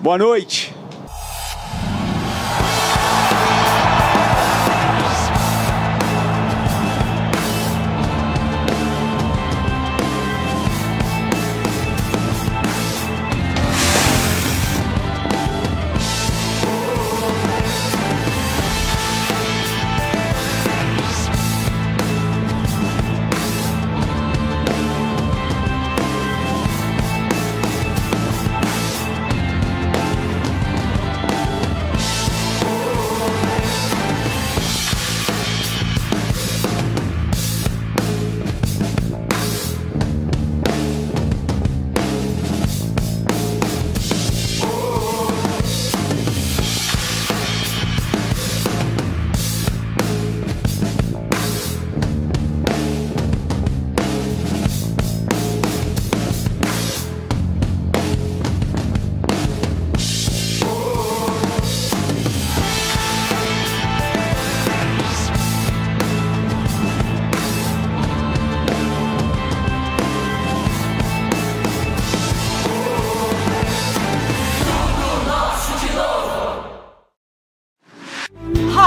Boa noite.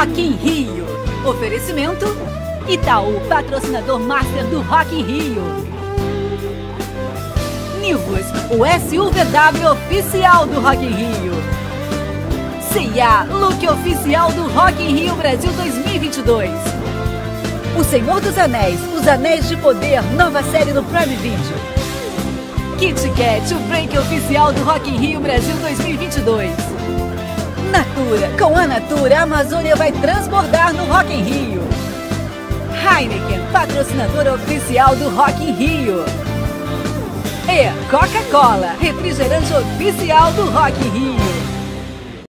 Rock in Rio. Oferecimento Itaú, patrocinador master do Rock in Rio. Nivus, o SUVW oficial do Rock in Rio. CIA, look oficial do Rock in Rio Brasil 2022. O Senhor dos Anéis, os Anéis de Poder, nova série no Prime Video. Kit Kat, o break oficial do Rock in Rio Brasil 2022. Natura, com a Natura, a Amazônia vai transbordar no Rock in Rio. Heineken, patrocinadora oficial do Rock in Rio. E Coca-Cola, refrigerante oficial do Rock in Rio.